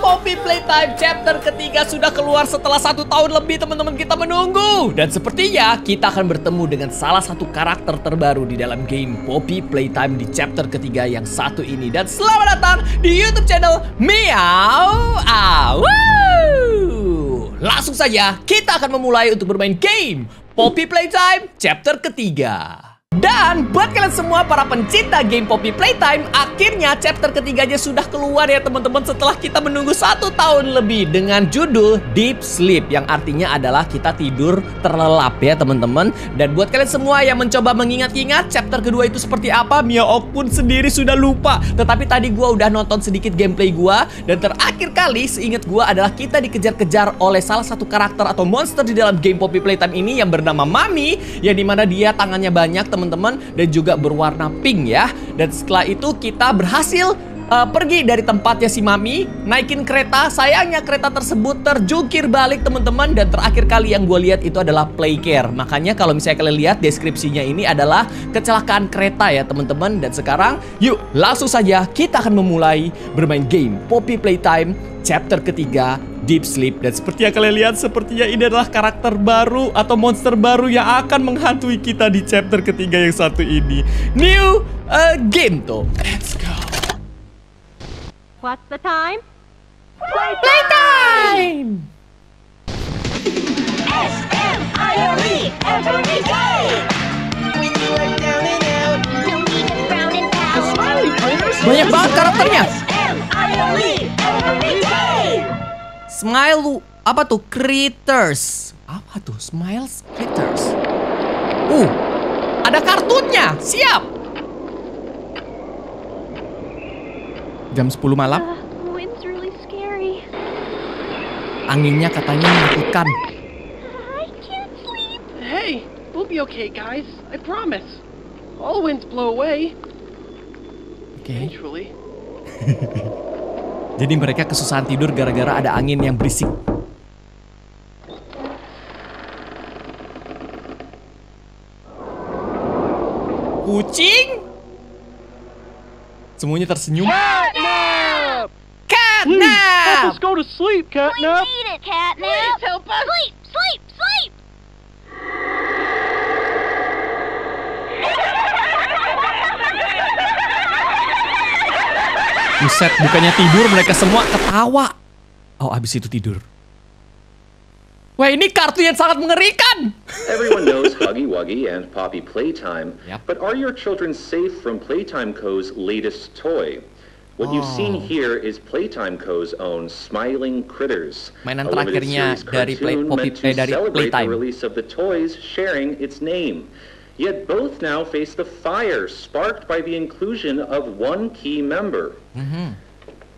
Poppy Playtime chapter ketiga sudah keluar setelah satu tahun lebih teman-teman kita menunggu. Dan sepertinya kita akan bertemu dengan salah satu karakter terbaru di dalam game Poppy Playtime di chapter ketiga yang satu ini. Dan selamat datang di YouTube channel Meow Awu. Langsung saja kita akan memulai untuk bermain game Poppy Playtime chapter ketiga. Dan buat kalian semua para pencinta game Poppy Playtime, akhirnya chapter ketiganya sudah keluar ya teman-teman setelah kita menunggu satu tahun lebih dengan judul Deep Sleep yang artinya adalah kita tidur terlelap ya teman-teman. Dan buat kalian semua yang mencoba mengingat-ingat chapter kedua itu seperti apa, Mia Ok pun sendiri sudah lupa. Tetapi tadi gua udah nonton sedikit gameplay gua dan terakhir kali seingat gua adalah kita dikejar-kejar oleh salah satu karakter atau monster di dalam game Poppy Playtime ini yang bernama Mami yang di mana dia tangannya banyak teman-teman dan juga berwarna pink ya. Dan setelah itu kita berhasil uh, pergi dari tempatnya si Mami, naikin kereta. Sayangnya kereta tersebut terjungkir balik teman-teman dan terakhir kali yang gue lihat itu adalah play care. Makanya kalau misalnya kalian lihat deskripsinya ini adalah kecelakaan kereta ya teman-teman. Dan sekarang yuk langsung saja kita akan memulai bermain game Poppy Playtime chapter ketiga Deep Sleep dan seperti yang kalian lihat sepertinya ini adalah karakter baru atau monster baru yang akan menghantui kita di chapter ketiga yang satu ini. New uh, game tuh. What's the time? Playtime. S-M-I-L-E every day. When you are down and out, no need to frown and pout. Smiley players. Banyak banget karakternya. S-M-I-L-E every day. Smile apa tuh? Critters. Apa tuh? Smiles Critters. Uh, ada kartunnya. Siap. Jam 10 malam, scary. anginnya katanya menakutkan. Hey, we'll be okay, guys. I promise. All winds blow away, Oke. eventually. Jadi mereka kesusahan tidur gara-gara ada angin yang berisik. Kucing? Semuanya tersenyum. Catnap! Catnap! Help us go to sleep, We Catnap! need it, Catnap. Please help us! Sleep, sleep, sleep. Buset, bukannya tidur mereka semua ketawa. Oh, abis itu tidur. Wah, ini kartu yang sangat mengerikan. Everyone knows Huggy Wuggy and Poppy Playtime, Yep. but are your children safe from Playtime Co.'s latest toy? What you've seen Oh. here is Playtime Co.'s own Smiling Critters, Mainan terakhirnya dari Play- Poppy- eh, dari Playtime. the release of the toys sharing its name. Yet both now face the fire sparked by the inclusion of one key member. Mhm.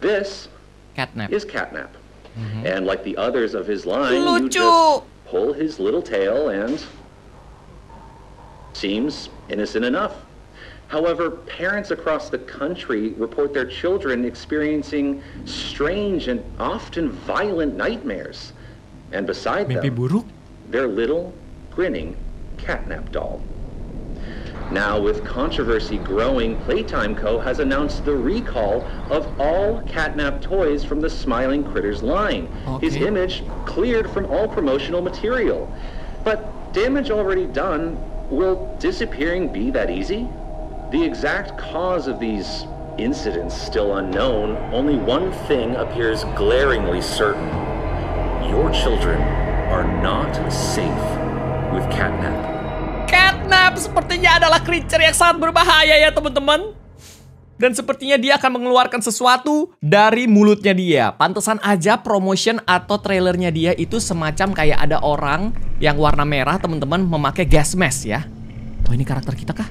This Catnap. is Catnap. And like the others of his line, Lucu. you just pull his little tail and seems innocent enough. However, parents across the country report their children experiencing strange and often violent nightmares. And beside Mimpi them, buruk? their little grinning catnap doll. Now, with controversy growing, Playtime Co. has announced the recall of all catnap toys from the Smiling Critters line. His image cleared from all promotional material. But damage already done, will disappearing be that easy? The exact cause of these incidents still unknown, only one thing appears glaringly certain. Your children are not safe with catnap. Catnap sepertinya adalah creature yang sangat berbahaya ya teman-teman. Dan sepertinya dia akan mengeluarkan sesuatu dari mulutnya dia. Pantesan aja promotion atau trailernya dia itu semacam kayak ada orang yang warna merah teman-teman memakai gas mask ya. Oh ini karakter kita kah?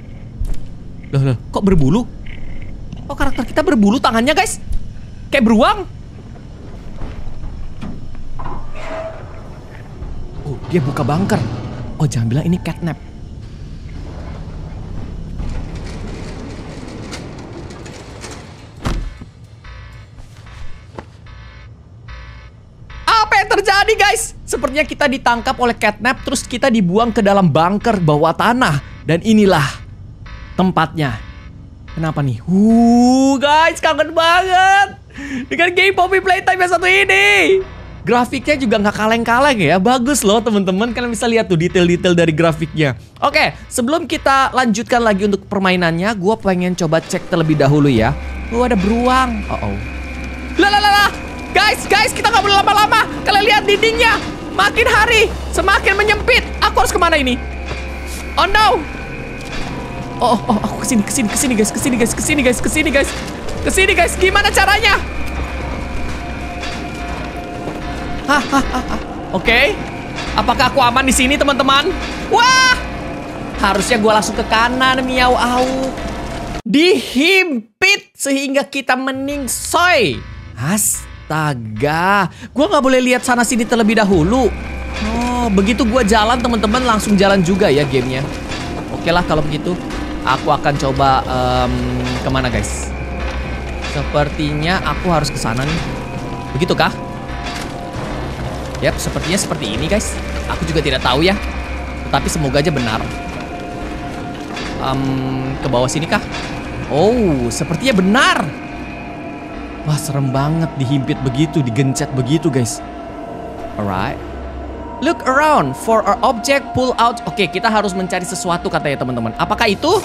Loh, loh, kok berbulu? Kok karakter kita berbulu tangannya guys? Kayak beruang? Oh, dia buka bunker. Oh, jangan bilang ini catnap. Apa yang terjadi guys? Sepertinya kita ditangkap oleh catnap terus kita dibuang ke dalam bunker bawah tanah. Dan inilah tempatnya. Kenapa nih? Uh guys kangen banget. Dengan game Poppy Playtime yang satu ini. Grafiknya juga nggak kaleng-kaleng ya, bagus loh teman-teman. Kalian bisa lihat tuh detail-detail dari grafiknya. Oke, sebelum kita lanjutkan lagi untuk permainannya, gue pengen coba cek terlebih dahulu ya. Oh ada beruang. Oh oh. Lah. Guys, guys, kita nggak boleh lama-lama. Kalian lihat dindingnya. Makin hari, semakin menyempit. Aku harus ke mana ini? Oh no. Oh, oh, oh, ke sini, ke sini, ke sini guys, ke sini guys, ke sini guys, ke sini guys, ke sini guys. Gimana caranya? Hahaha. Oke. Apakah aku aman di sini, teman-teman? Wah! Harusnya gua langsung ke kanan, miau au. Dihimpit sehingga kita meningsoy. Astaga. Gua nggak boleh lihat sana sini terlebih dahulu. Oh, begitu gua jalan, teman-teman langsung jalan juga ya gamenya. Oke lah kalau begitu. Aku akan coba em, ke mana guys? Sepertinya aku harus ke sana nih. Begitu kah? Yap, sepertinya seperti ini guys. Aku juga tidak tahu ya. Tetapi semoga aja benar. Em, ke bawah sini kah? Oh, sepertinya benar. Wah, serem banget dihimpit begitu, digencet begitu guys. Alright. Look around for our object pull out. Oke, kita harus mencari sesuatu katanya teman-teman. Apakah itu?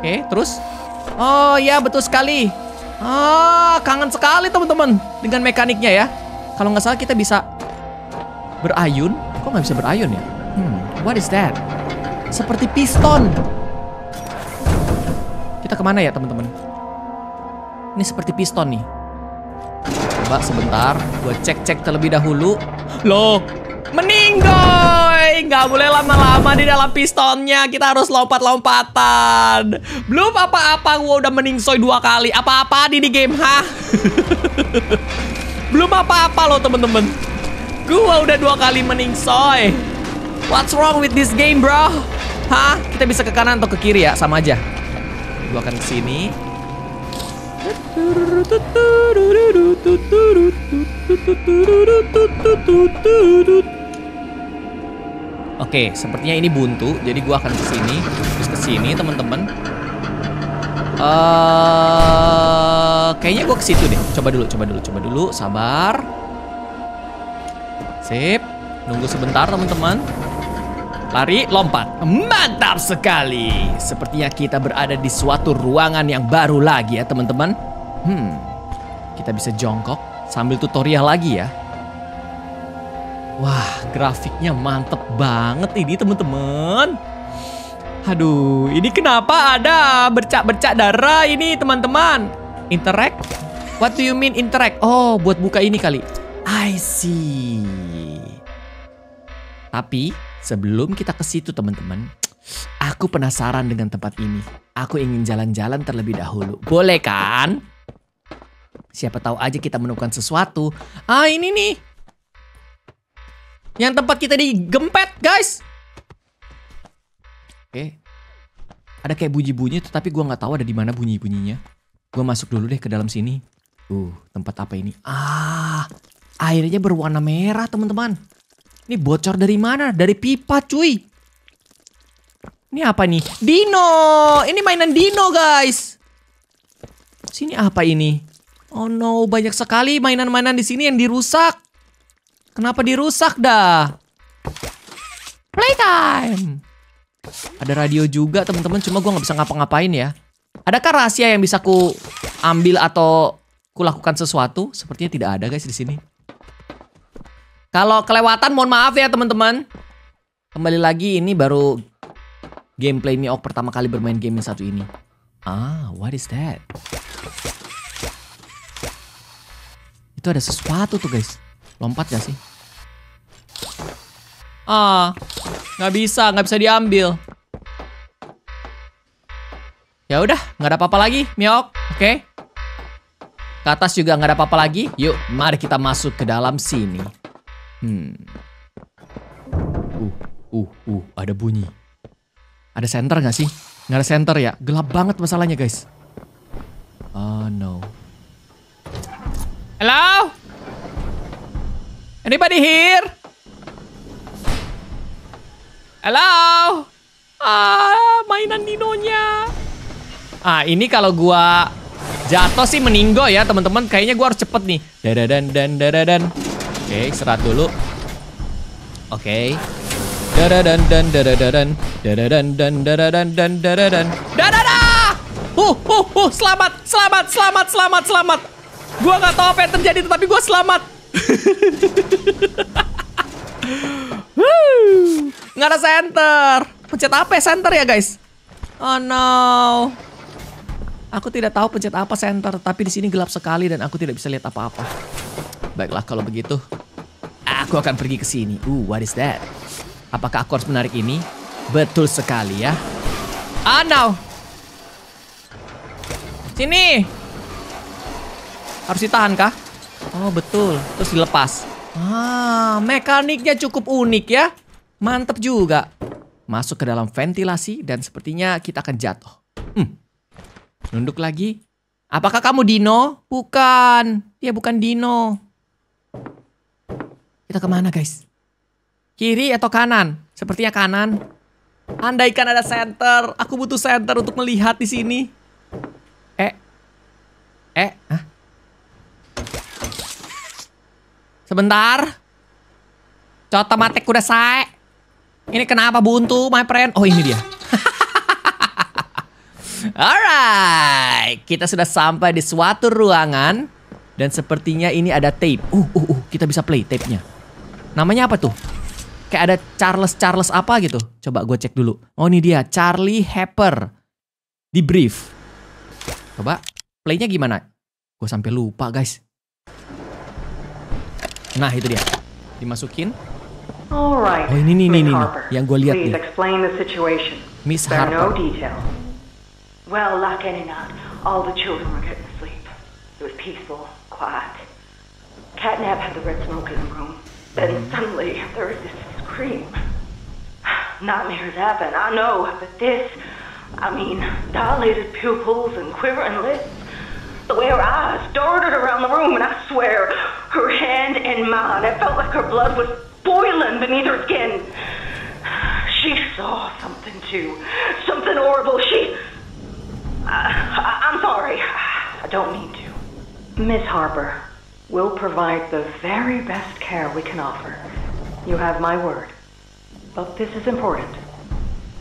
Oke, terus? Oh ya, betul sekali. Ah, kangen sekali teman-teman dengan mekaniknya ya. Kalau nggak salah kita bisa berayun. Kok nggak bisa berayun ya? Hmm, what is that? Seperti piston. Kita ke mana ya teman-teman? Ini seperti piston nih. Coba sebentar, gue cek-cek terlebih dahulu. Loh, meninggoy! Nggak boleh lama-lama di dalam pistonnya. Kita harus lompat-lompatan. Belum apa-apa, gue udah meningsoy dua kali. Apa-apa di di game, hah? Belum apa-apa loh temen-temen. Gue udah dua kali meningsoy. What's wrong with this game, bro? Hah? Kita bisa ke kanan atau ke kiri ya? Sama aja. Gue akan ke sini. Oke, sepertinya ini buntu, jadi gua akan ke sini, terus ke sini, teman-teman. Eh, kayaknya gua ke situ deh. Coba dulu, coba dulu, coba dulu, sabar. Sip. Nunggu sebentar, teman-teman. Lari, lompat. Mantap sekali. Sepertinya kita berada di suatu ruangan yang baru lagi ya, teman-teman. Hmm. Kita bisa jongkok sambil tutorial lagi ya. Wah, grafiknya mantep banget ini teman-teman. Aduh, ini kenapa ada bercak-bercak darah ini teman-teman? Interact? What do you mean interact? Oh, buat buka ini kali. I see. Tapi sebelum kita ke situ teman-teman, aku penasaran dengan tempat ini. Aku ingin jalan-jalan terlebih dahulu. Boleh kan? Siapa tahu aja kita menemukan sesuatu. Ah, ini nih. Yang tempat kita digempet, guys. Oke. Ada kayak bunyi-bunyi tapi gua nggak tahu ada di mana bunyi-bunyinya. Gua masuk dulu deh ke dalam sini. Uh, tempat apa ini? Ah, airnya berwarna merah, teman-teman. Ini bocor dari mana? Dari pipa, cuy. Ini apa nih? Dino. Ini mainan Dino, guys. Sini apa ini? Oh no, banyak sekali mainan-mainan di sini yang dirusak. Kenapa dirusak dah? Playtime. Ada radio juga teman-teman, cuma gua nggak bisa ngapa-ngapain ya. Adakah rahasia yang bisa ku ambil atau ku lakukan sesuatu? Sepertinya tidak ada guys di sini. Kalau kelewatan mohon maaf ya teman-teman. Kembali lagi ini baru gameplay Miok pertama kali bermain game yang satu ini. Ah, what is that? Itu ada sesuatu tuh guys. Lompat gak sih? Ah, nggak bisa, nggak bisa diambil. Ya udah, nggak ada apa-apa lagi, Miok. Oke. Ke atas juga nggak ada apa-apa lagi. Yuk, mari kita masuk ke dalam sini. Hmm. Uh, uh, uh, ada bunyi. Ada center nggak sih? Nggak ada center ya? Gelap banget masalahnya, guys. Oh no. Hello? Anybody here? Hello? Ah, mainan dinonya. Ah, ini kalau gua Jatuh sih meninggo ya teman-teman. Kayaknya gue harus cepet nih. Dadadan dan dadadan. Oke, serat dulu. Oke. Dadadan dan dadadan. Dadadan dan dadadan dan dadadan. Dadada! Huh, huh, huh, selamat, selamat, selamat, selamat, selamat. Gua nggak tahu apa yang terjadi, tetapi gue selamat. Nggak ada center. Pencet apa ya center ya guys? Oh no. Aku tidak tahu pencet apa center, tapi di sini gelap sekali dan aku tidak bisa lihat apa-apa. Baiklah kalau begitu, aku akan pergi ke sini. Uh, what is that? Apakah aku harus menarik ini? Betul sekali ya. Ah, no. Sini. Harus ditahan kah? Oh, betul. Terus dilepas. Ah, mekaniknya cukup unik ya. Mantep juga. Masuk ke dalam ventilasi dan sepertinya kita akan jatuh. Hmm. Nunduk lagi. Apakah kamu Dino? Bukan. Dia bukan Dino. Kita ke mana guys? Kiri atau kanan? Sepertinya kanan. Andaikan ada center. Aku butuh center untuk melihat di sini. Eh. Eh. Hah? Sebentar. Coto matek udah saya. Ini kenapa buntu, my friend? Oh, ini dia. Alright, kita sudah sampai di suatu ruangan dan sepertinya ini ada tape. Uh, uh, uh, kita bisa play tape-nya. Namanya apa tuh? Kayak ada Charles Charles apa gitu. Coba gue cek dulu. Oh ini dia, Charlie Hepper. Di brief. Coba playnya gimana? Gue sampai lupa guys. Nah itu dia. Dimasukin. All right. Oh, ini nih, nih, nih, Harper. yang gua lihat Please nih. explain the situation. Miss There are no details. Well, like any night, all the children were getting sleep. It was peaceful, quiet. Catnap had the red smoke in the room. Then mm-hmm. suddenly, there was this scream. Nightmares happen, I know, but this, I mean, dilated pupils and quivering lips. The way her eyes darted around the room, and I swear, her hand in mine, it felt like her blood was boiling beneath her skin. She saw something too. Something horrible. She. I, I'm sorry. I don't mean to. Miss Harper, we'll provide the very best care we can offer. You have my word. But this is important.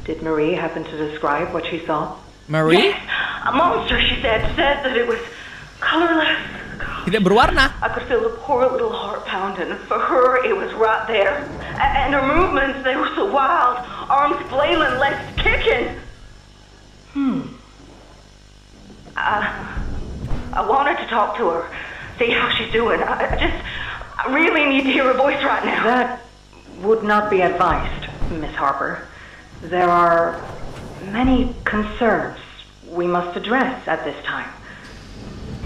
Did Marie happen to describe what she saw? Marie A monster, she said, said that it was colorless. tidak berwarna. I could feel the poor little heart pounding. For her, it was right there. And her movements, they were so wild. Arms flailing, legs kicking. Hmm. I, I wanted to talk to her, see how she's doing. I, I just, I really need to hear her voice right now. That would not be advised, Miss Harper. There are many concerns we must address at this time.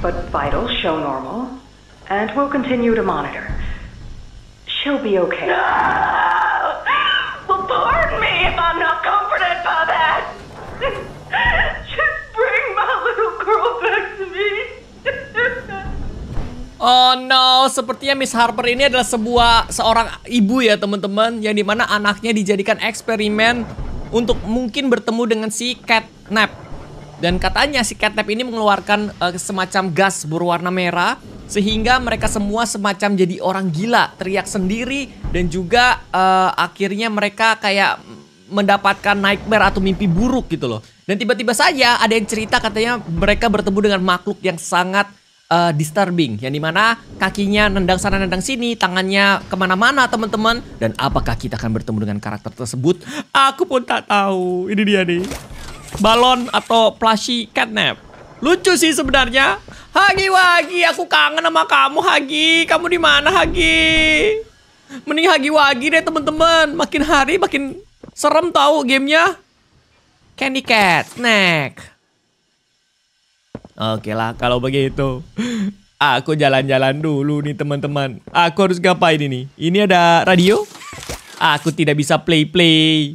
But vitals show normal, and we'll continue to monitor. She'll be okay. well, pardon me if I'm not comforted by that. Just bring my little girl back to me. Oh no, sepertinya Miss Harper ini adalah sebuah seorang ibu ya teman-teman, yang di mana anaknya dijadikan eksperimen untuk mungkin bertemu dengan si Catnap. Dan katanya si Catnap ini mengeluarkan eh, semacam gas berwarna merah sehingga mereka semua semacam jadi orang gila, teriak sendiri dan juga eh, akhirnya mereka kayak mendapatkan nightmare atau mimpi buruk gitu loh. Dan tiba-tiba saja ada yang cerita katanya mereka bertemu dengan makhluk yang sangat uh, disturbing. Yang di mana kakinya nendang sana nendang sini tangannya ke mana-mana teman-teman. Dan apakah kita akan bertemu dengan karakter tersebut? Aku pun tak tahu. Ini dia nih. Balon atau plushie catnap. Lucu sih sebenarnya. Hagi Wagi aku kangen sama kamu Hagi. Kamu di mana Hagi? Mending Hagi Wagi deh teman-teman. Makin hari makin serem tahu gamenya. Candy Cat Snack Oke lah kalau begitu. Aku jalan-jalan dulu nih teman-teman. Aku harus ngapain ini? Ini ada radio? Aku tidak bisa play-play.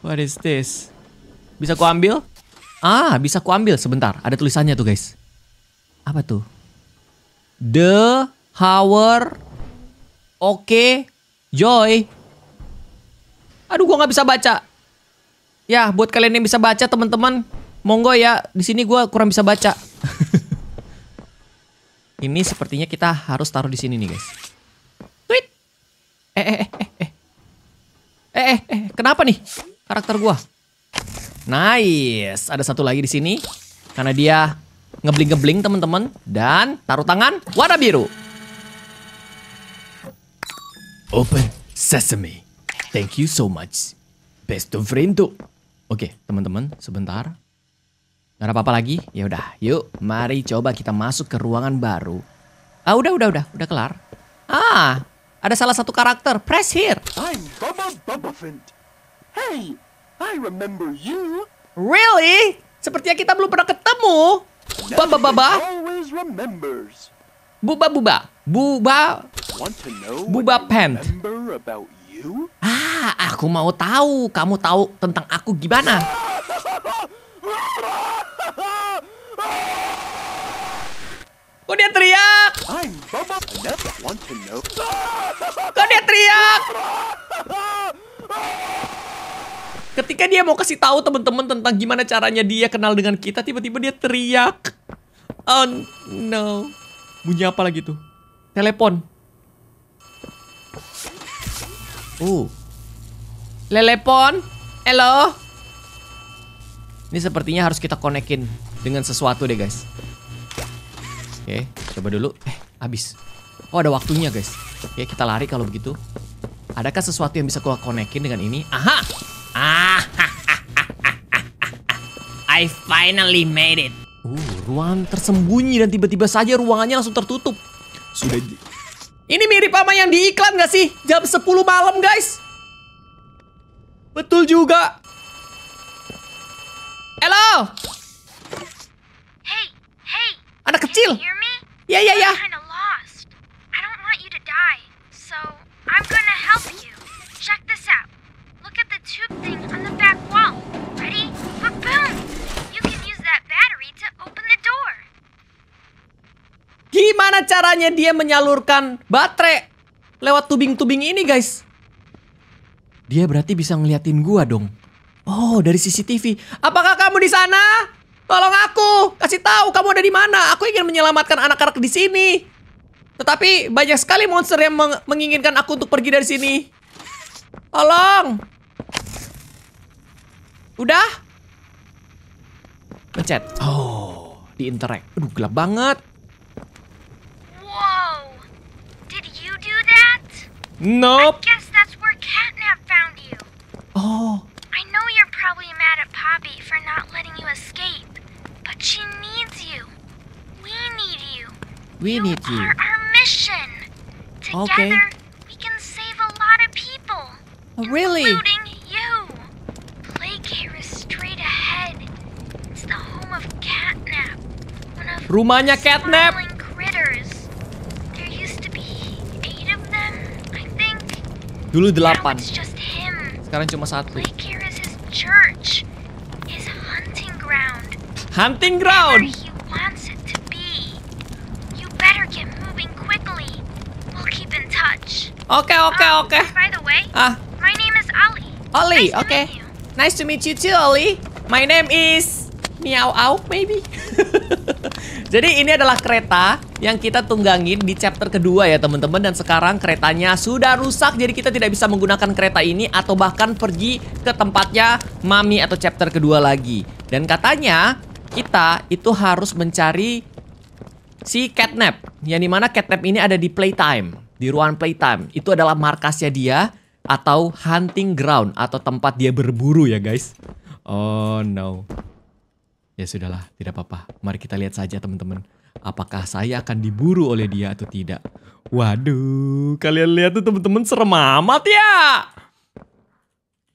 What is this? Bisa ku ambil? Ah, bisa ku ambil sebentar. Ada tulisannya tuh guys. Apa tuh? The Hour Oke Joy. Aduh gua nggak bisa baca. Ya, buat kalian yang bisa baca teman-teman, Monggo ya, di sini gua kurang bisa baca. Ini sepertinya kita harus taruh di sini nih, guys. Tweet. Eh, eh, eh, eh, eh. Eh, eh, eh, kenapa nih karakter gua? Nice. Ada satu lagi di sini. Karena dia ngebling-ngebling teman-teman. Dan taruh tangan warna biru. Open sesame. Thank you so much. Best of friend tuh. Oke, teman-teman, sebentar. Gak ada apa-apa lagi? Ya udah, yuk, mari coba kita masuk ke ruangan baru. Ah, udah, udah, udah, udah kelar. Ah, ada salah satu karakter. Press here. I'm Bubba Bubbaphant. Hey, I remember you. Really? Sepertinya kita belum pernah ketemu. Baba baba, Always remembers. buba buba, buba. Want to know Bubba what I Pant. remember about you? Ah, aku mau tahu. Kamu tahu tentang aku gimana? Kok dia teriak? Kok dia teriak? Ketika dia mau kasih tahu teman-teman tentang gimana caranya dia kenal dengan kita, tiba-tiba dia teriak. Oh no. Bunyi apa lagi tuh? Telepon. Uh. Lelepon. Halo. Ini sepertinya harus kita konekin dengan sesuatu deh guys. Oke, coba dulu. Eh, habis. Oh, ada waktunya guys. Oke, kita lari kalau begitu. Adakah sesuatu yang bisa gua konekin dengan ini? Aha! Ah! I finally made it. Uh, ruangan tersembunyi dan tiba-tiba saja ruangannya langsung tertutup. Sudah di- Ini mirip sama yang di iklan gak sih? Jam 10 malam, guys. Betul juga. Halo, Hey, hey, anak can kecil. Ya, ya, ya. Gimana caranya dia menyalurkan baterai lewat tubing-tubing ini, guys? Dia berarti bisa ngeliatin gua dong. Oh, dari CCTV. Apakah kamu di sana? Tolong aku, kasih tahu kamu ada di mana. Aku ingin menyelamatkan anak-anak di sini. Tetapi banyak sekali monster yang meng- menginginkan aku untuk pergi dari sini. Tolong. Udah? Pencet. Oh, di interact. Aduh, gelap banget. Whoa! Did you do that? Nope. Guess that's where Catnap found you. Oh, I know you're probably mad at Poppy for not letting you escape, but she needs you. We need you. we need you. are our mission. Okay. Together, we can save a lot of people, Oh, really? including you. Plague Care is straight ahead. It's the home of Catnap, one of Rumahnya Catnap. critters. There used to be eight of them, I think. Dulu delapan, it's just him. sekarang cuma satu. Plague in touch. Oke, oke, oke. Ah, my name is Ali. Oli, Nice oke. you. Nice to meet you too, Oli. My name is Miao Au, maybe. Jadi ini adalah kereta yang kita tunggangin di chapter kedua ya teman-teman dan sekarang keretanya sudah rusak jadi kita tidak bisa menggunakan kereta ini atau bahkan pergi ke tempatnya Mami atau chapter kedua lagi. Dan katanya kita itu harus mencari si Catnap. Yang di mana Catnap ini ada di playtime. Di ruangan playtime. Itu adalah markasnya dia atau hunting ground atau tempat dia berburu ya guys. Oh no. Ya sudahlah, tidak apa-apa. Mari kita lihat saja teman-teman. Apakah saya akan diburu oleh dia atau tidak. Waduh, kalian lihat tuh teman-teman serem amat ya.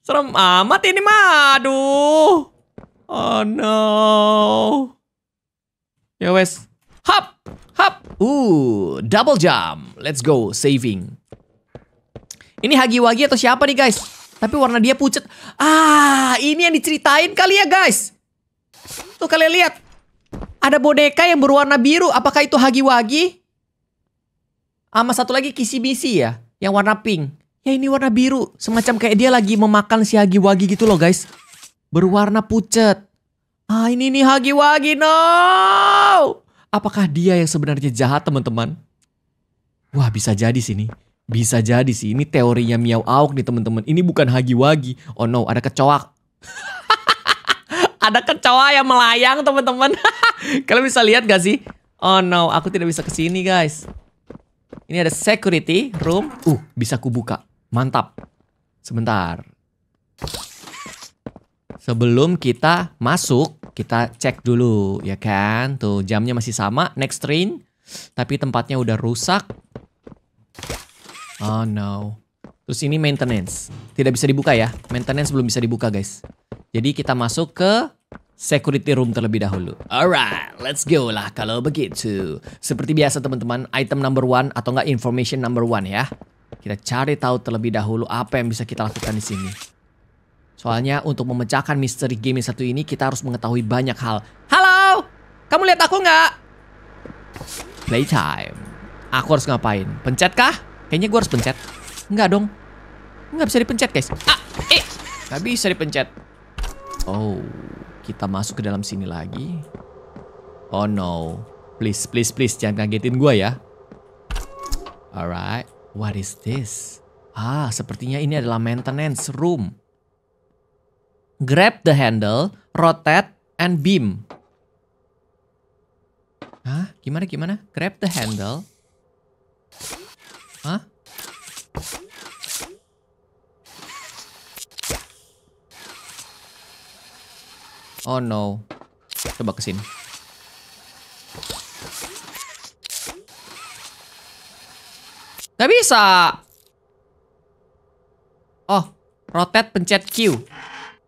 Serem amat ini mah. Aduh. Oh no. Ya wes. Hop, hop. Uh, double jump. Let's go, saving. Ini Hagi Wagi atau siapa nih guys? Tapi warna dia pucat. Ah, ini yang diceritain kali ya guys. Tuh kalian lihat. Ada boneka yang berwarna biru. Apakah itu Hagi Wagi? Sama satu lagi Kisi Misi ya. Yang warna pink. Ya ini warna biru. Semacam kayak dia lagi memakan si Hagi Wagi gitu loh guys. Berwarna pucat. Ah ini nih Hagi Wagi no. Apakah dia yang sebenarnya jahat teman-teman? Wah bisa jadi sini. Bisa jadi sih. Ini teorinya Miao Auk nih teman-teman. Ini bukan Hagi Wagi. Oh no ada kecoa. ada kecoa yang melayang teman-teman. Kalian bisa lihat gak sih? Oh no aku tidak bisa ke sini guys. Ini ada security room. Uh bisa kubuka. Mantap. Sebentar. Sebelum kita masuk, kita cek dulu ya kan. Tuh jamnya masih sama, next train. Tapi tempatnya udah rusak. Oh no. Terus ini maintenance. Tidak bisa dibuka ya. Maintenance belum bisa dibuka guys. Jadi kita masuk ke security room terlebih dahulu. Alright, let's go lah kalau begitu. Seperti biasa teman-teman, item number one atau enggak information number one ya. Kita cari tahu terlebih dahulu apa yang bisa kita lakukan di sini. Soalnya untuk memecahkan misteri game yang satu ini kita harus mengetahui banyak hal. Halo, kamu lihat aku nggak? Playtime. Aku harus ngapain? Pencet kah? Kayaknya gue harus pencet. Nggak dong. Nggak bisa dipencet guys. Ah, eh, nggak bisa dipencet. Oh, kita masuk ke dalam sini lagi. Oh no, please, please, please jangan kagetin gue ya. Alright, what is this? Ah, sepertinya ini adalah maintenance room. Grab the handle, rotate, and beam. Hah? Gimana gimana? Grab the handle. Hah? Oh no. Coba ke sini. Gak bisa. Oh, rotate pencet Q.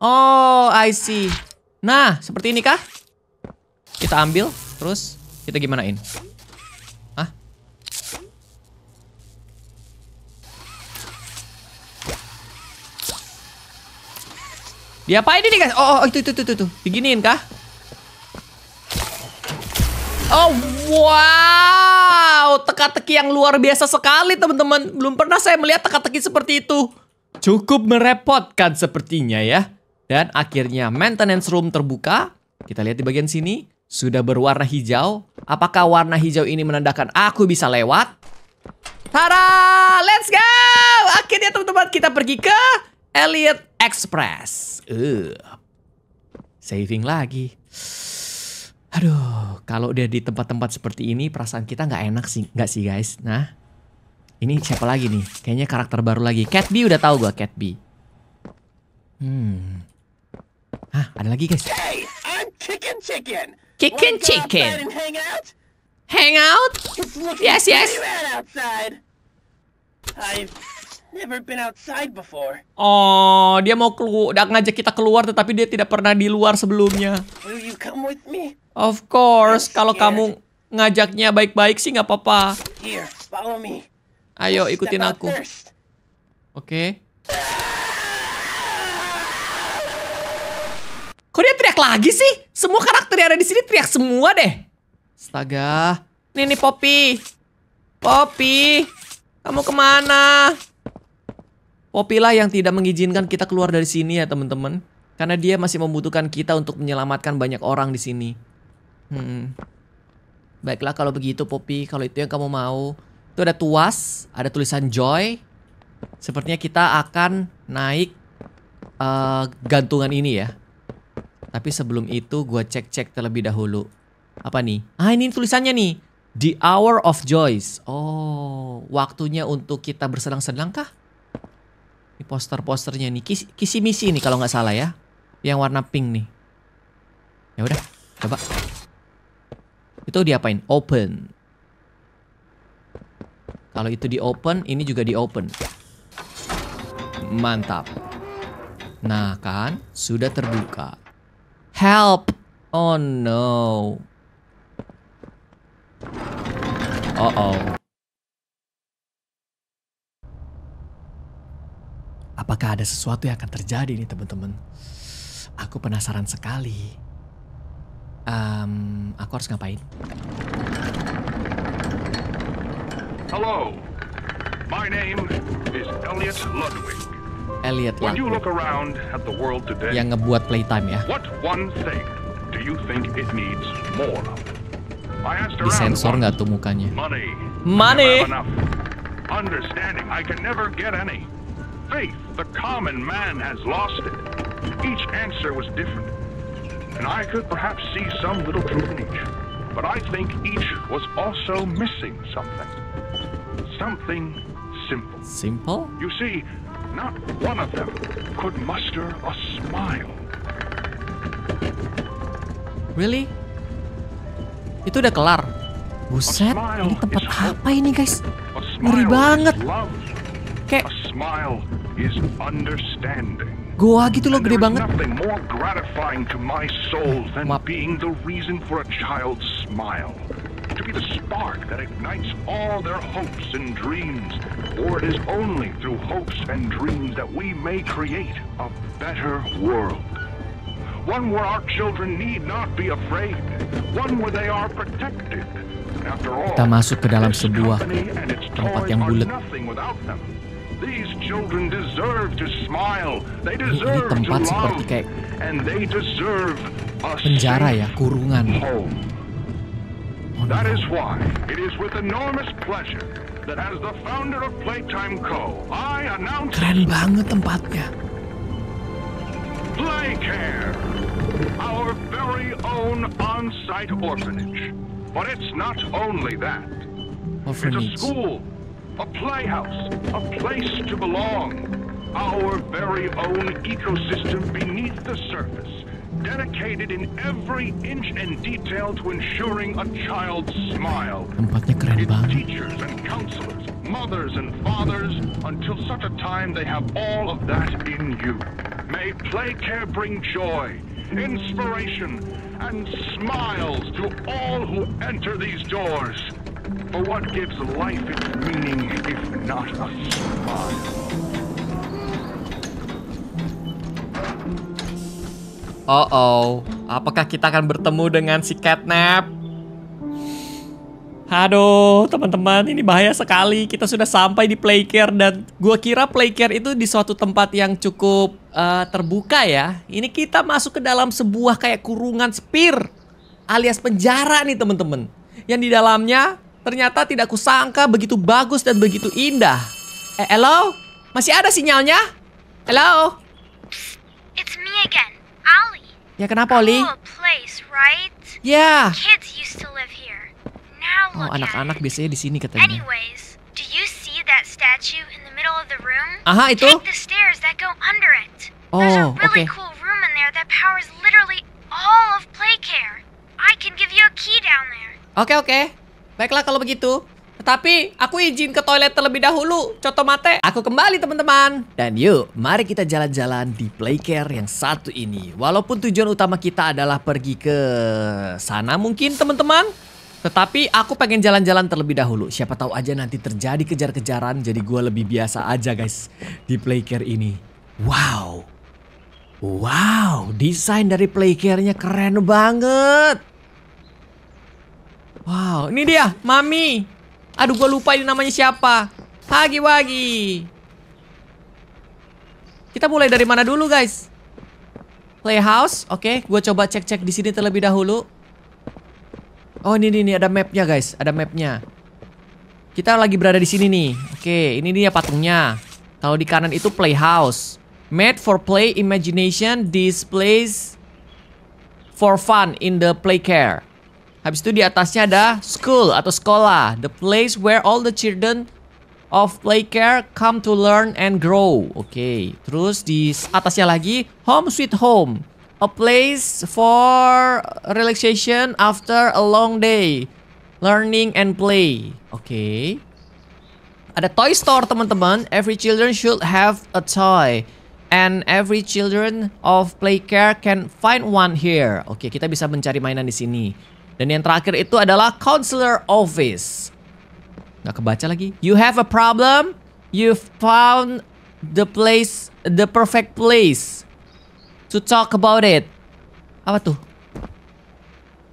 Oh, I see. Nah, seperti ini kah? Kita ambil, terus kita gimanain? Hah? Diapain ini guys? Oh, oh itu, itu, itu, itu, itu. Diginiin kah? Oh, wow. Teka-teki yang luar biasa sekali, teman-teman. Belum pernah saya melihat teka-teki seperti itu. Cukup merepotkan sepertinya ya. Dan akhirnya maintenance room terbuka. Kita lihat di bagian sini. Sudah berwarna hijau. Apakah warna hijau ini menandakan aku bisa lewat? Tara! Let's go! Akhirnya teman-teman kita pergi ke Elliot Express. Uh. Saving lagi. Aduh, kalau udah di tempat-tempat seperti ini perasaan kita nggak enak sih, nggak sih guys? Nah, ini siapa lagi nih? Kayaknya karakter baru lagi. Cat B udah tahu gua Cat B. Hmm. Hah, ada lagi guys. Hey, I'm Chicken Chicken. Chicken Wanna go outside Chicken. and hang out? It's looking Yes, yes. outside. I've never been outside before. Oh, dia mau keluar, udah ngajak kita keluar tetapi dia tidak pernah di luar sebelumnya. Will you come with me? Of course, kalau kamu ngajaknya baik-baik sih nggak apa-apa. Here, follow me. Ayo ikutin out aku. Oke. Kok dia teriak lagi sih? Semua karakter yang ada di sini teriak semua deh. Astaga. Nih nih Poppy. Poppy. Kamu ke mana? Poppy lah yang tidak mengizinkan kita keluar dari sini ya teman-teman. Karena dia masih membutuhkan kita untuk menyelamatkan banyak orang di sini. Hmm. Baiklah kalau begitu Poppy, kalau itu yang kamu mau. Itu ada tuas, ada tulisan joy. Sepertinya kita akan naik eh, gantungan ini ya. Tapi sebelum itu gue cek-cek terlebih dahulu. Apa nih? Ah ini tulisannya nih. The Hour of Joys. Oh, waktunya untuk kita bersenang-senang kah? Ini poster-posternya nih. Kisi, kisi misi nih kalau nggak salah ya. Yang warna pink nih. Ya udah, coba. Itu diapain? Open. Kalau itu di open, ini juga di open. Mantap. Nah kan, sudah terbuka. Help! Oh no. Oh oh. Apakah ada sesuatu yang akan terjadi nih teman-teman? Aku penasaran sekali. Em, aku harus ngapain? Hello. My name is Elliot Ludwig. Elliot When you look around at the world today, yang ngebuat playtime ya. what one thing do do you think it needs more of? I asked around Disensor once. nggak tuh mukanya? Money. Money. Enough. Understanding, I can never get any. Faith, the common man has lost it. Each answer was different. And I could perhaps see some little truth in each. But I think each was also missing something. Something simple. Simple? You see, not one of them could muster a smile. Really? Itu udah kelar. Buset, ini tempat apa ini guys? Ngeri banget. Kayak goa gitu loh, gede banget. gratifying to my soul than Map. being the reason for a child's smile. To be the spark that ignites all their hopes and dreams. For it is only through hopes and dreams that we may create a better world. One where our children need not be afraid. One where they are protected. After all, Kita masuk ke dalam sebuah and its tempat yang bulat. nothing without them. These children deserve to smile. They Ini, ini deserve to tempat seperti kayak And they deserve a penjara ya, kurungan. home. That is why it is with enormous pleasure that as the founder of Playtime Co., I announce Keren banget tempatnya. Playcare, our very own on-site orphanage. But it's not only that. It's a Orphanage. school, a playhouse, a place to belong. Our very own ecosystem beneath the surface, dedicated in every inch and detail to ensuring a child's smile. Tempatnya keren Its banget. teachers and counselors, mothers and fathers, until such a time they have all of that in you. May play care bring joy, inspiration, and smiles to all who enter these doors. For what gives life its meaning if not a smile? Oh oh, apakah kita akan bertemu dengan si Catnap? Aduh, teman-teman, ini bahaya sekali. Kita sudah sampai di Playcare dan gua kira Playcare itu di suatu tempat yang cukup eh, terbuka ya. Ini kita masuk ke dalam sebuah kayak kurungan spir alias penjara nih, teman-teman. Yang di dalamnya ternyata tidak kusangka begitu bagus dan begitu indah. Eh, hello? Masih ada sinyalnya? Hello? It's me again, Ollie. Ya kenapa, Oli? Cool place, right? Ya. Kids used to live here. Now Oh, look anak-anak biasanya di sini katanya. Anyways, do you see that statue in the middle of the room? Aha, itu? Take the stairs that go under it. There's a Oh, really okay. cool room in there that powers literally all of Playcare. I can give you a key down there. Oke oke, baiklah kalau begitu. Tetapi aku izin ke toilet terlebih dahulu, coto mate. Aku kembali teman-teman. Dan yuk, mari kita jalan-jalan di Playcare yang satu ini. Walaupun tujuan utama kita adalah pergi ke sana mungkin teman-teman. Tetapi aku pengen jalan-jalan terlebih dahulu. Siapa tahu aja nanti terjadi kejar-kejaran. Jadi gue lebih biasa aja guys di Playcare ini. Wow. Wow, desain dari Playcare-nya keren banget. Wow, ini dia, Mami. Aduh, gue lupa ini namanya siapa. Hagi Wagi. Kita mulai dari mana dulu, guys? Playhouse, oke. Gue coba cek-cek di sini terlebih dahulu. Oh, ini nih, ada mapnya, guys. Ada mapnya. Kita lagi berada di sini nih. Oke, ini dia patungnya. Kalau di kanan itu Playhouse. Made for play imagination displays for fun in the Playcare. Habis itu di atasnya ada school atau sekolah, the place where all the children of Playcare come to learn and grow. Oke, terus di atasnya lagi home sweet home, a place for relaxation after a long day, learning and play. Oke. Ada toy store teman-teman. Every children should have a toy. And every children of Playcare can find one here. Oke, kita bisa mencari mainan di sini. Dan yang terakhir itu adalah counselor office. Nggak kebaca lagi. You have a problem? You found the place, the perfect place to talk about it. Apa tuh?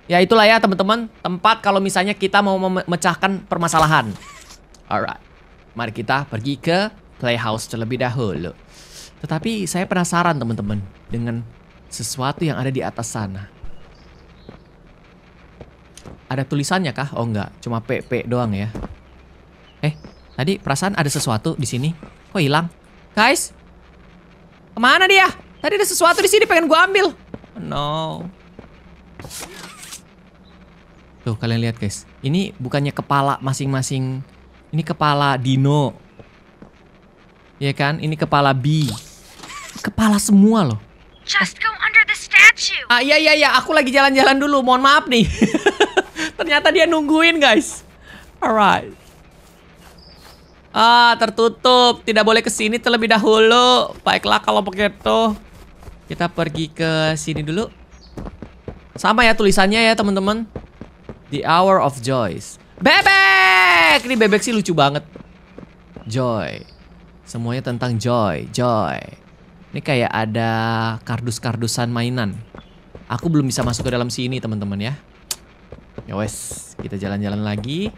Ya itulah ya teman-teman. Tempat kalau misalnya kita mau memecahkan permasalahan. Alright. Mari kita pergi ke playhouse terlebih dahulu. Tetapi saya penasaran teman-teman dengan sesuatu yang ada di atas sana. Ada tulisannya kah? Oh enggak, cuma PP doang ya. Eh, tadi perasaan ada sesuatu di sini. Kok hilang? Guys, ke mana dia? Tadi ada sesuatu di sini pengen gua ambil. Oh, no. Tuh kalian lihat guys, ini bukannya kepala masing-masing. Ini kepala dino. Ya kan? Ini kepala bee. Kepala semua loh. Just go under the statue. Ah iya iya iya, aku lagi jalan-jalan dulu. Mohon maaf nih. Ternyata dia nungguin, guys. Alright. Ah, tertutup. Tidak boleh ke sini terlebih dahulu. Baiklah kalau begitu. Kita pergi ke sini dulu. Sama ya tulisannya ya, teman-teman. The Hour of Joys. Bebek! Ini bebek sih lucu banget. Joy. Semuanya tentang joy, joy. Ini kayak ada kardus-kardusan mainan. Aku belum bisa masuk ke dalam sini, teman-teman ya. Ya wes, kita jalan-jalan lagi.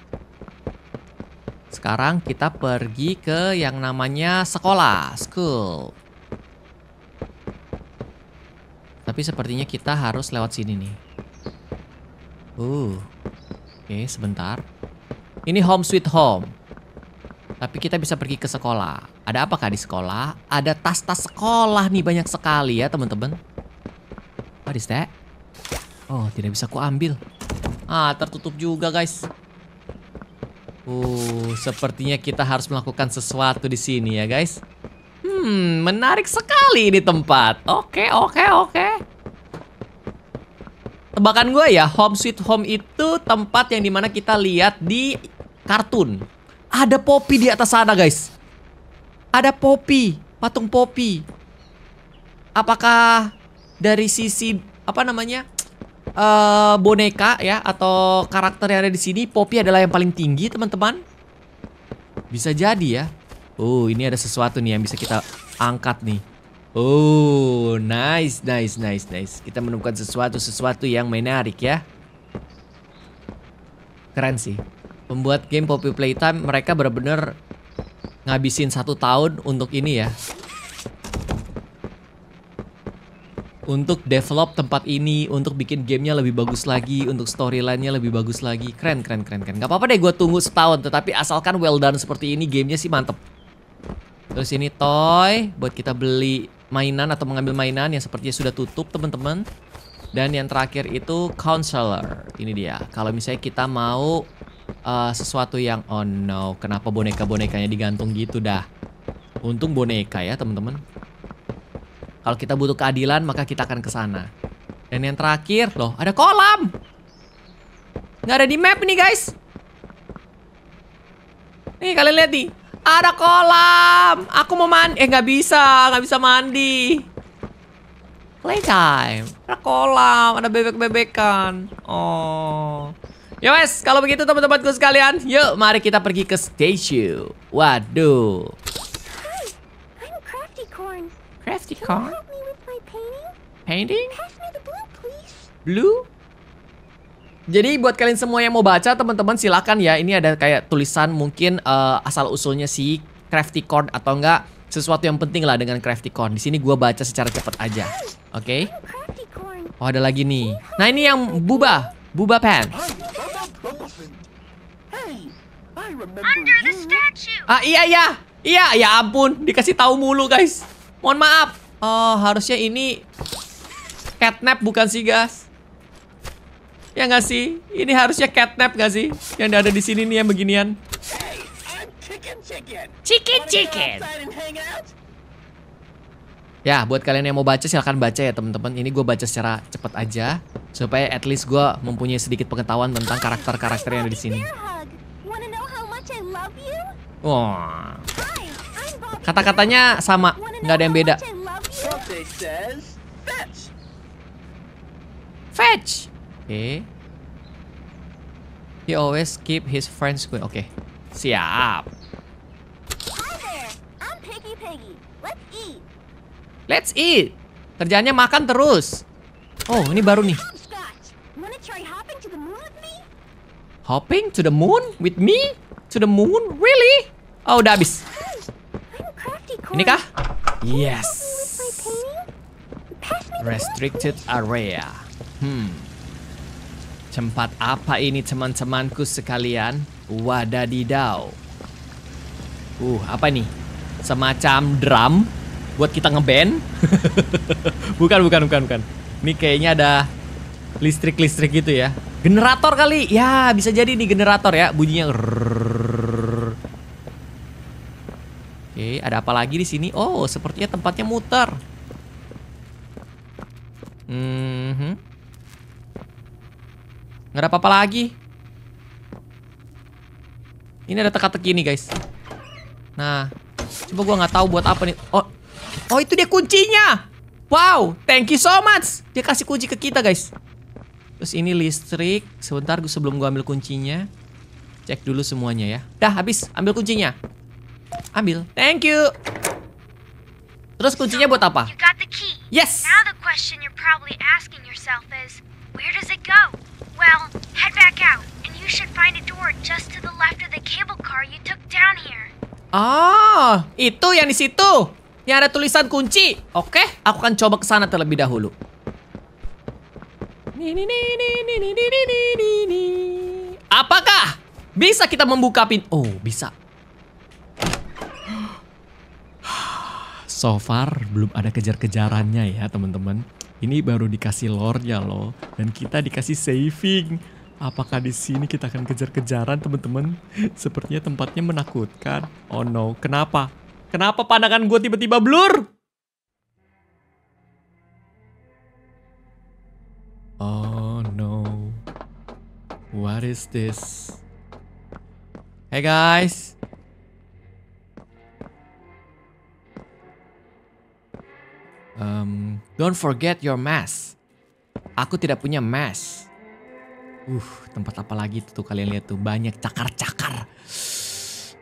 Sekarang kita pergi ke yang namanya sekolah, school. Tapi sepertinya kita harus lewat sini nih. Uh. Oke, sebentar. Ini home sweet home. Tapi kita bisa pergi ke sekolah. Ada apakah di sekolah? Ada tas-tas sekolah nih banyak sekali ya teman-teman. What is that? Oh, tidak bisa ku ambil. Ah, tertutup juga guys. Uh, sepertinya kita harus melakukan sesuatu di sini ya guys. Hmm, menarik sekali di tempat. Oke, oke, oke. Tebakan gue ya, Home Sweet Home itu tempat yang di mana kita lihat di kartun. Ada Poppy di atas sana guys. Ada Poppy, patung Poppy. Apakah dari sisi apa namanya eh boneka ya atau karakter yang ada di sini Poppy adalah yang paling tinggi teman-teman? Bisa jadi ya. Oh ini ada sesuatu nih yang bisa kita angkat nih. Oh nice nice nice nice. Kita menemukan sesuatu sesuatu yang menarik ya. Keren sih. Pembuat game Poppy Playtime mereka benar-benar ngabisin satu tahun untuk ini ya. Untuk develop tempat ini, untuk bikin gamenya lebih bagus lagi, untuk storyline-nya lebih bagus lagi. Keren, keren, keren, keren. Gak apa-apa deh gue tunggu setahun, tetapi asalkan well done seperti ini, gamenya sih mantep. Terus ini toy, buat kita beli mainan atau mengambil mainan yang sepertinya sudah tutup teman-teman. Dan yang terakhir itu counselor. Ini dia. Kalau misalnya kita mau uh, sesuatu yang oh no, kenapa boneka-bonekanya digantung gitu dah. Untung boneka ya teman-teman. Kalau kita butuh keadilan maka kita akan ke sana. Dan yang terakhir loh, ada kolam. Nggak ada di map nih guys. Nih kalian lihat nih, ada kolam. Aku mau mandi, eh nggak bisa, nggak bisa mandi. Playtime. Ada kolam, ada bebek-bebekan. Oh. Ya wes, kalau begitu teman-temanku sekalian, yuk mari kita pergi ke statue. Waduh. Hi, I'm Crafty Corn. Crafty Can corn? help me with my painting? Painting? Pass me the blue, please. Blue? Jadi buat kalian semua yang mau baca teman-teman silakan ya. Ini ada kayak tulisan mungkin eh, asal usulnya si Crafty Corn atau enggak sesuatu yang penting lah dengan Crafty Corn. Di sini gua baca secara cepat aja. Oke? Corn. Oh ada lagi nih. Nah ini yang Buba, Buba statue. Ah iya iya, iya ya ampun dikasih tahu mulu guys. Mohon maaf. Oh harusnya ini catnap bukan sih guys? Ya nggak sih? Ini harusnya catnap nggak sih? Yang ada di sini nih yang beginian. Chicken Chicken. Ya, buat kalian yang mau baca silahkan baca ya teman-teman. Ini gue baca secara cepat aja supaya at least gue mempunyai sedikit pengetahuan tentang karakter-karakter yang ada di sini. Wah. Kata-katanya sama, nggak ada yang beda. fetch. Oke. He always keep his friends good. Oke. Siap. Piggy Piggy. Let's eat. Kerjaannya makan terus. Oh, ini baru nih. Hopping to the moon with me? To the moon? Really? Oh, udah habis. Ini kah? Yes. Restricted area. Hmm. Tempat apa ini teman-temanku sekalian? Wadadidau. Uh, apa nih? Semacam drum buat kita ngeband? bukan, bukan, bukan, bukan. Ini kayaknya ada listrik-listrik gitu ya. Generator kali. Ya, bisa jadi nih generator ya. Bunyinya rrrr. Oke, ada apa lagi di sini? Oh, sepertinya tempatnya muter. Mhm. Nggak ada apa-apa lagi. Ini ada teka-teki nih, guys. Nah, coba gua nggak tahu buat apa nih. Oh, oh itu dia kuncinya. Wow, thank you so much. Dia kasih kunci ke kita, guys. Terus ini listrik. Sebentar gue sebelum gua ambil kuncinya. Cek dulu semuanya ya. Dah habis, ambil kuncinya. Ambil. Thank you. Terus kuncinya buat apa? Yes. Now the question you're probably asking yourself is, where does it go? Well, head back out, and you should find a door just to the left of the cable car you took down here. Oh, itu yang di situ. Yang ada tulisan kunci. Oke, aku akan coba ke sana terlebih dahulu. Apakah bisa kita membuka pintu? Oh, bisa. So far belum ada kejar-kejarannya ya teman-teman. Ini baru dikasih lore-nya loh dan kita dikasih saving. Apakah di sini kita akan kejar-kejaran teman-teman? Sepertinya tempatnya menakutkan. Oh no, kenapa? Kenapa pandangan gue tiba-tiba blur? Oh no. What is this? Hey guys. Um, don't forget your mask. Aku tidak punya mask. Uh, tempat apa lagi tuh kalian lihat tuh banyak cakar-cakar.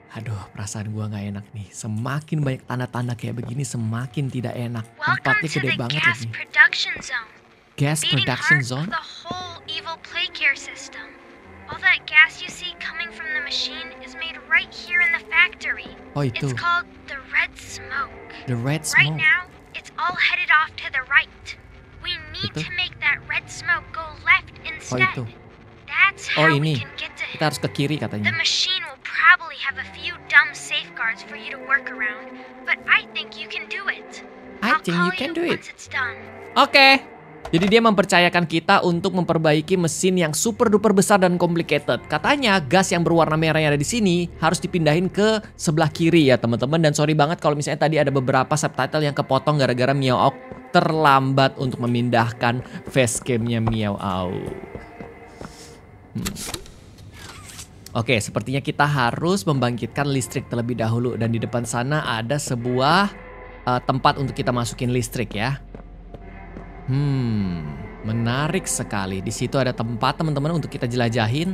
Aduh, perasaan gua nggak enak nih. Semakin banyak tanda-tanda kayak begini, semakin tidak enak. Tempatnya gede banget gas lagi. production zone. Gas production zone. the whole evil play care system. All that gas you see coming from the machine is made right here in the factory. Oh itu, It's called the red smoke. the red Right smoke. now, it's all headed off to the right. We need to make that red smoke go left Oh instead. itu. That's Oh how ini. we can get to Kita him. harus ke kiri The machine will probably have a few dumb safeguards for you to work around, but I think you can do it. I I'll think call you can do it. once it's done. Oke. Jadi dia mempercayakan kita untuk memperbaiki mesin yang super duper besar dan complicated. Katanya gas yang berwarna merah yang ada di sini harus dipindahin ke sebelah kiri ya teman-teman. Dan sorry banget kalau misalnya tadi ada beberapa subtitle yang kepotong gara-gara Miao terlambat untuk memindahkan facecamnya Miao. Hmm. Oke, sepertinya kita harus membangkitkan listrik terlebih dahulu dan di depan sana ada sebuah uh, tempat untuk kita masukin listrik ya. Hmm, menarik sekali. Di situ ada tempat teman-teman untuk kita jelajahin.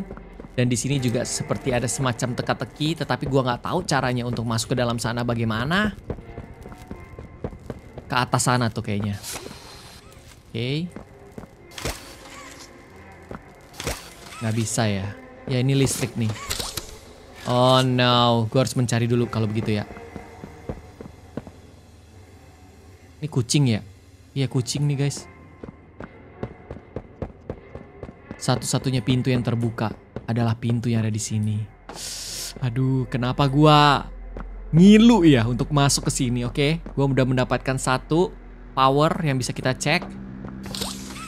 Dan di sini juga seperti ada semacam teka-teki, tetapi gua nggak tahu caranya untuk masuk ke dalam sana bagaimana. Ke atas sana tuh kayaknya. Oke. Nggak bisa ya. Ya ini listrik nih. Oh no, gua harus mencari dulu kalau begitu ya. Ini kucing ya? Iya kucing nih guys. Satu-satunya pintu yang terbuka adalah pintu yang ada di sini. Aduh, kenapa gua ngilu ya untuk masuk ke sini, oke? Gua udah mendapatkan satu power yang bisa kita cek.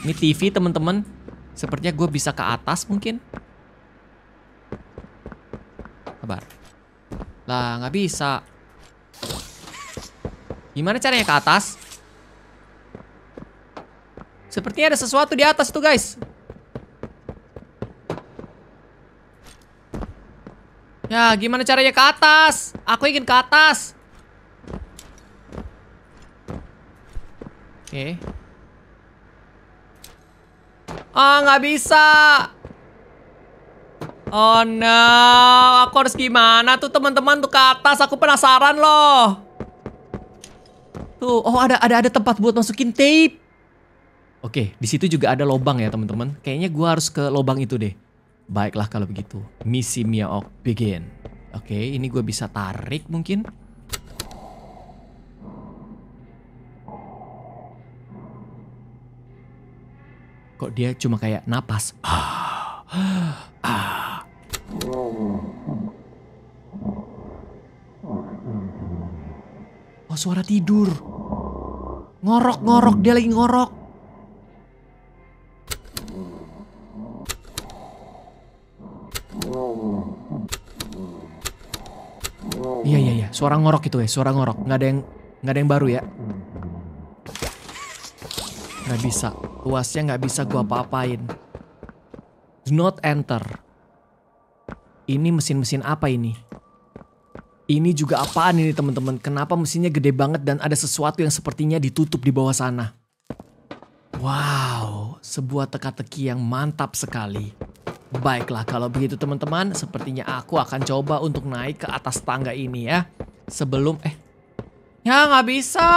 Ini TV teman-teman. Sepertinya gue bisa ke atas mungkin. Sabar. Lah, nggak bisa. Gimana caranya ke atas? Sepertinya ada sesuatu di atas tuh guys. Ya, gimana caranya ke atas? Aku ingin ke atas. Oke. Ah, nggak bisa. Oh no, aku harus gimana tuh teman-teman tuh ke atas? Aku penasaran loh. Tuh, oh ada ada ada tempat buat masukin tape. Oke, di situ juga ada lobang ya teman-teman. Kayaknya gue harus ke lobang itu deh. Baiklah kalau begitu. Misi Miaok begin. Oke, ini gue bisa tarik mungkin. Kok dia cuma kayak napas. Oh suara tidur. Ngorok-ngorok, dia lagi ngorok. Suara ngorok itu ya, suara ngorok. Nggak ada yang nggak ada yang baru ya. Nggak bisa, luasnya nggak bisa gua apa-apain. Do not enter. Ini mesin-mesin apa ini? Ini juga apaan ini teman-teman? Kenapa mesinnya gede banget dan ada sesuatu yang sepertinya ditutup di bawah sana? Wow, sebuah teka-teki yang mantap sekali. Baiklah, kalau begitu teman-teman, sepertinya aku akan coba untuk naik ke atas tangga ini ya. Sebelum, eh, ya nggak bisa.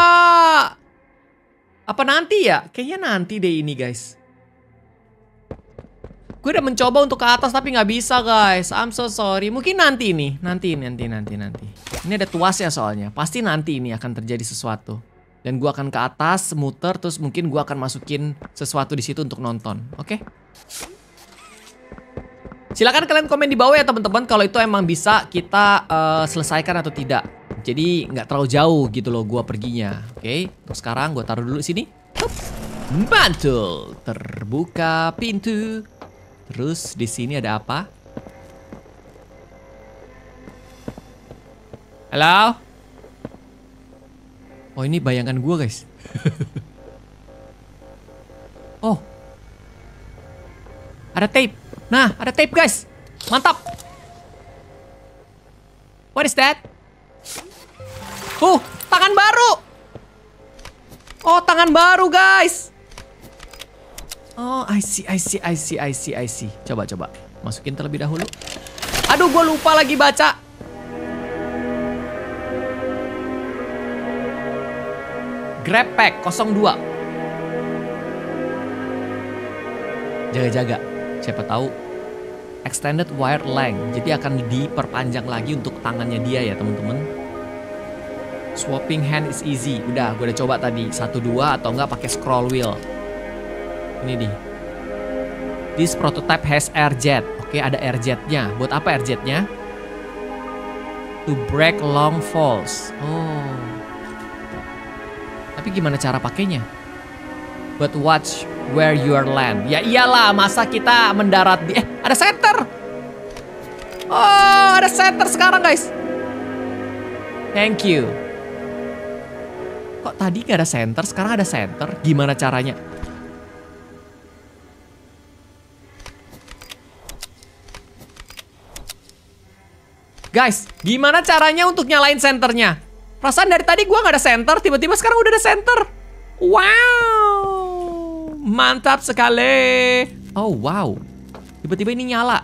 Apa nanti ya? Kayaknya nanti deh ini guys. Gue udah mencoba untuk ke atas tapi nggak bisa guys. I'm so sorry. Mungkin nanti nih, nanti, nanti, nanti, nanti. Ini ada tuasnya soalnya. Pasti nanti ini akan terjadi sesuatu. Dan gue akan ke atas, muter, terus mungkin gue akan masukin sesuatu di situ untuk nonton. Oke? Silakan kalian komen di bawah ya teman-teman kalau itu emang bisa kita eh, selesaikan atau tidak. Jadi nggak terlalu jauh gitu loh gua perginya. Oke, untuk sekarang gua taruh dulu sini. Mantul, terbuka pintu. Terus di sini ada apa? Halo? Oh ini bayangan gua guys. oh, ada tape. Nah, ada tape guys. Mantap. What is that? Uh, tangan baru. Oh, tangan baru guys. Oh, I see, I see, I see, I see, I see. Coba, coba. Masukin terlebih dahulu. Aduh, gue lupa lagi baca. Grab pack 02. Jaga-jaga. Siapa tahu extended wire length. Jadi akan diperpanjang lagi untuk tangannya dia ya, teman-teman. Swapping hand is easy. Udah, gue udah coba tadi. Satu dua atau enggak pakai scroll wheel. Ini nih. This prototype has air jet. Oke, ada air jetnya. Buat apa air jetnya? To break long falls. Oh. Tapi gimana cara pakainya? But watch where you are land. Ya iyalah, masa kita mendarat di... Eh, ada center. Oh, ada center sekarang guys. Thank you. Kok tadi nggak ada center, sekarang ada center? Gimana caranya? Guys, gimana caranya untuk nyalain senternya? Perasaan dari tadi gua nggak ada center, tiba-tiba sekarang udah ada center. Wow, mantap sekali. Oh wow, tiba-tiba ini nyala.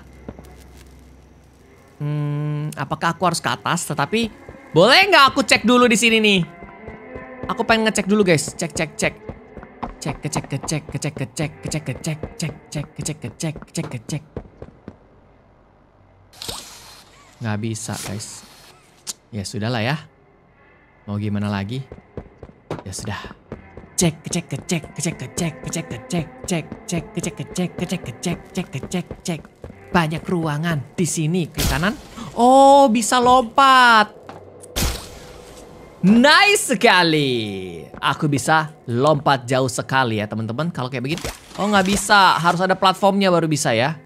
Hmm, apakah aku harus ke atas? Tetapi boleh nggak aku cek dulu di sini nih? Aku pengen ngecek dulu guys. Cek cek cek. Cek kecek kecek kecek kecek kecek kecek cek cek kecek kecek kecek kecek. Nggak bisa guys. Ya sudahlah ya. Mau gimana lagi? Ya sudah. Cek kecek kecek kecek kecek kecek kecek cek cek kecek kecek kecek kecek cek kecek cek. Banyak ruangan di sini ke kanan. Oh, bisa lompat. Nice sekali. Aku bisa lompat jauh sekali ya teman-teman. Kalau kayak begini. Oh nggak bisa. Harus ada platformnya baru bisa ya.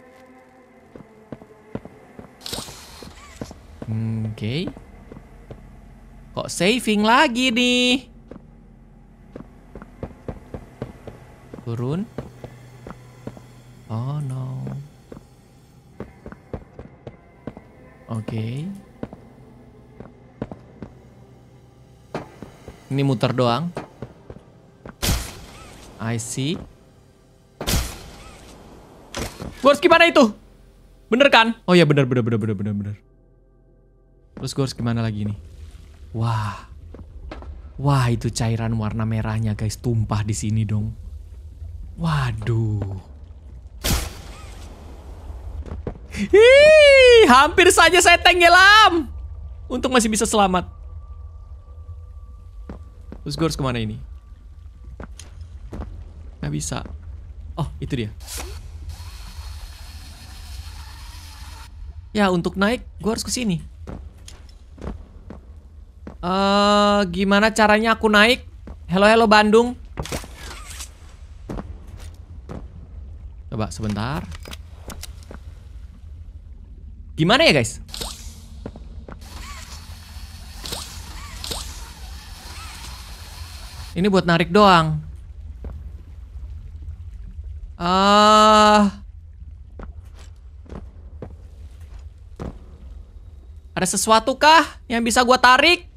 Oke. Okay. Kok saving lagi nih? Turun. Oh no. Oke. Okay. Ini muter doang. I see. Gue harus gimana itu? Bener kan? Oh ya bener bener bener bener bener bener. Terus gue harus gimana lagi nih? Wah. Wah, itu cairan warna merahnya guys tumpah di sini dong. Waduh. Hii, hampir saja saya tenggelam. Untuk masih bisa selamat. Terus gue harus ke mana ini? Gak bisa. Oh, itu dia. Ya, untuk naik gue harus ke sini. Eh, gimana caranya aku naik? Halo, halo Bandung. Coba sebentar. Gimana ya, guys? Ini buat narik doang. Ah. ada sesuatu kah yang bisa gua tarik?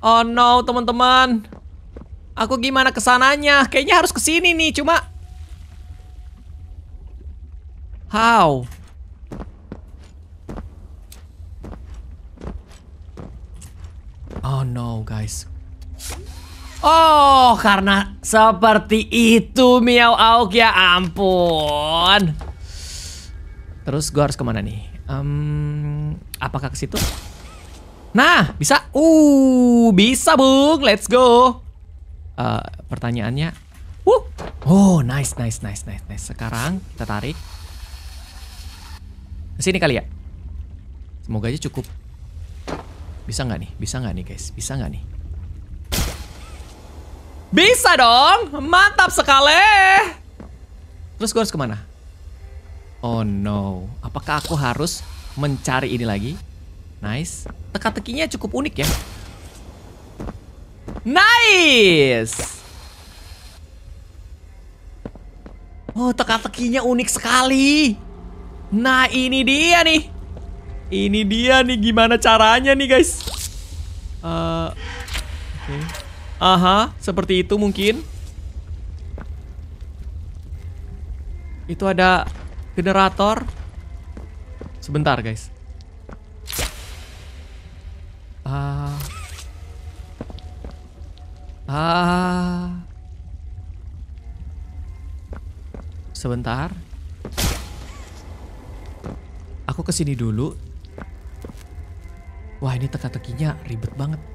Oh no, teman-teman. Aku gimana ke sananya? Kayaknya harus ke sini nih, cuma How? Oh no, guys. Oh, karena seperti itu Miao Auk ya ampun. Terus gue harus ke mana nih? Em, apakah ke situ? Nah, bisa. Uh, bisa bung. Let's go. Eh, pertanyaannya, uh, oh nice, nice, nice, nice, nice. Sekarang kita tarik. Ke sini kali ya. Semoga aja cukup. Bisa nggak nih? Bisa nggak nih guys? Bisa nggak nih? Bisa dong, mantap sekali. Terus gue harus ke mana? Oh no, apakah aku harus mencari ini lagi? Nice, teka-tekinya cukup unik ya. Nice. Oh, teka-tekinya unik sekali. Nah, ini dia nih. Ini dia nih gimana caranya nih, guys. Eh, Oke. Aha, seperti itu mungkin. Itu ada generator. Sebentar, guys. Ah. Ah. Sebentar. Aku ke sini dulu. Wah, ini teka-tekinya ribet banget.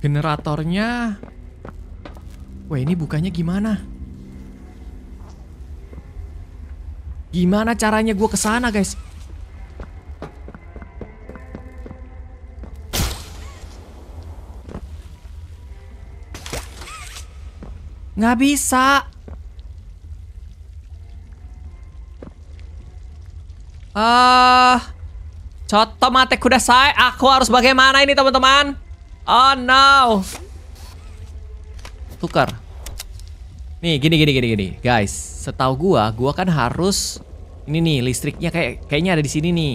Generatornya Wah ini bukanya gimana? Gimana caranya gue ke sana guys? Nggak bisa. Ah, coto mate kuda saya. Aku harus bagaimana ini teman-teman? Oh no. Tukar. Nih, gini gini gini gini. Guys, setahu gua, gua kan harus ini nih listriknya kayak kayaknya ada di sini nih.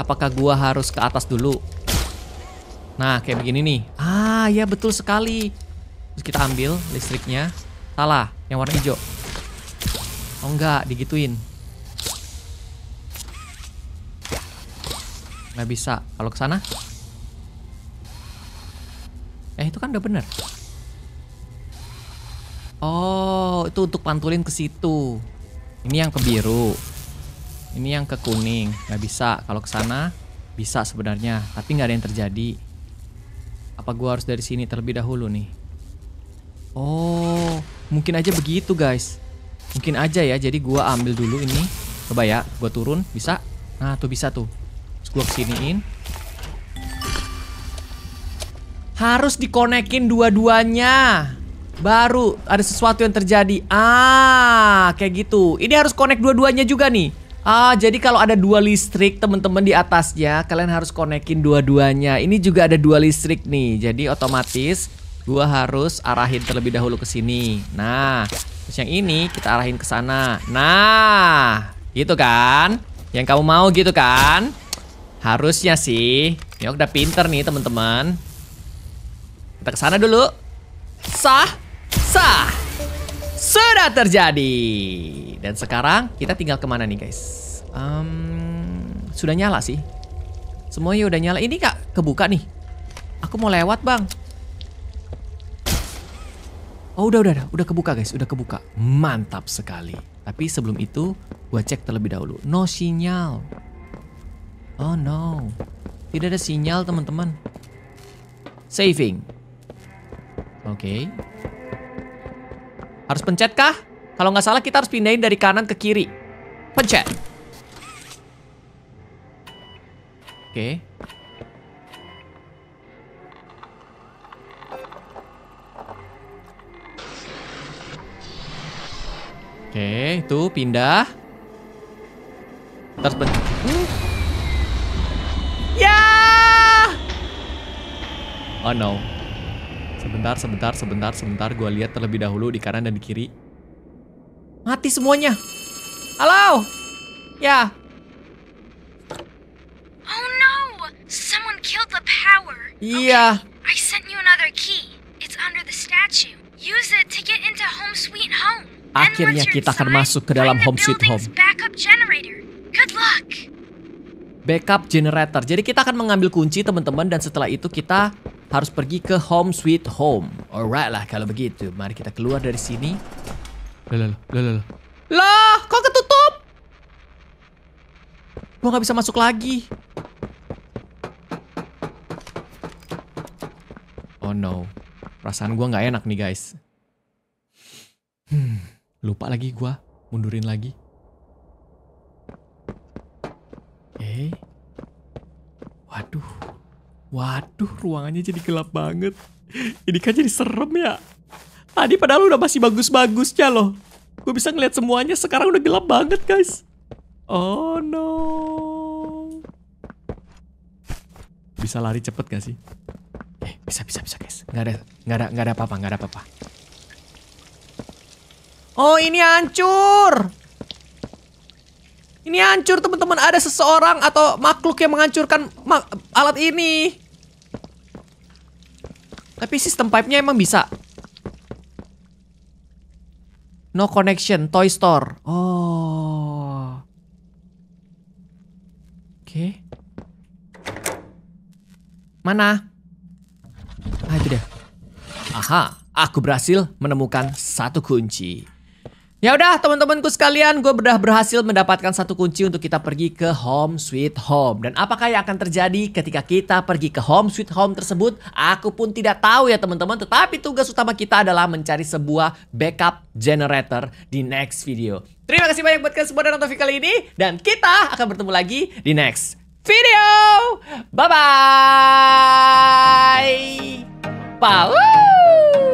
Apakah gua harus ke atas dulu? Nah, kayak begini nih. Ah, ya betul sekali. Terus kita ambil listriknya. Salah, yang warna hijau. Oh enggak, digituin. Nggak bisa. Kalau ke sana? Eh, itu kan udah bener. Oh, itu untuk pantulin ke situ. Ini yang ke biru. Ini yang ke kuning. Nggak bisa. Kalau ke sana bisa sebenarnya, tapi nggak ada yang terjadi. Apa gua harus dari sini terlebih dahulu nih? Oh, mungkin aja begitu, guys. Mungkin aja ya. Jadi gua ambil dulu ini. Coba ya, gua turun, bisa? Nah, tuh bisa tuh. Terus gua kesiniin. Harus dikonekin dua-duanya. Baru ada sesuatu yang terjadi. Ah, kayak gitu. Ini harus connect dua-duanya juga nih. Ah, jadi kalau ada dua listrik teman-teman di atasnya, kalian harus konekin dua-duanya. Ini juga ada dua listrik nih. Jadi otomatis gua harus arahin terlebih dahulu ke sini. Nah, terus yang ini kita arahin ke sana. Nah, gitu kan? Yang kamu mau gitu kan? Harusnya sih. Nyok udah pinter nih teman-teman. Kita ke sana dulu. Sah, sah. Sudah terjadi. Dan sekarang kita tinggal ke mana nih guys? Em, sudah nyala sih. Semuanya udah nyala. Ini kak kebuka nih. Aku mau lewat bang. Oh udah udah udah udah kebuka guys, udah kebuka. Mantap sekali. Tapi sebelum itu gua cek terlebih dahulu. No sinyal. Oh no. Tidak ada sinyal teman-teman. Saving. Oke. Harus pencet kah? Kalau nggak salah kita harus pindahin dari kanan ke kiri. Pencet. Oke. Oke, itu pindah. Terus ben Hmm. Ya! Oh no. Sebentar, sebentar, sebentar, sebentar. Gua lihat terlebih dahulu di kanan dan di kiri. Mati semuanya. Halo? Ya, Oh no! Someone killed the power. Iya. I sent you another key. It's under the statue. Use it to get into Home Sweet Home. Akhirnya kita akan masuk ke dalam Home Sweet Home. Backup generator. Good luck. backup generator. Jadi kita akan mengambil kunci teman-teman dan setelah itu kita harus pergi ke home sweet home. Alright lah kalau begitu. Mari kita keluar dari sini. Loh, loh, loh. Lah, kok ketutup? Gua nggak bisa masuk lagi. Oh no. Perasaan gua nggak enak nih guys. Hmm, lupa lagi gua mundurin lagi. Oke. Waduh. Waduh, ruangannya jadi gelap banget. Ini kan jadi serem ya. Tadi padahal udah masih bagus-bagusnya loh. Gue bisa ngeliat semuanya, sekarang udah gelap banget guys. Oh no. Bisa lari cepet gak sih? Eh, bisa, bisa, bisa guys. Nggak ada, nggak ada, nggak ada apa-apa, nggak ada apa-apa. Oh, ini hancur. Ini hancur teman-teman. Ada seseorang atau makhluk yang menghancurkan alat ini. Tapi sistem pipe-nya emang bisa. No connection, toy store. Oh. Oke. Mana? Ah, itu dia. Aha, aku berhasil menemukan satu kunci. Ya udah teman-temanku sekalian, gue udah berhasil mendapatkan satu kunci untuk kita pergi ke Home Sweet Home. Dan apakah yang akan terjadi ketika kita pergi ke Home Sweet Home tersebut? Aku pun tidak tahu ya teman-teman. Tetapi tugas utama kita adalah mencari sebuah backup generator di next video. Terima kasih banyak buat kalian semua dan nonton kali ini. Dan kita akan bertemu lagi di next video. Bye-bye. Bye.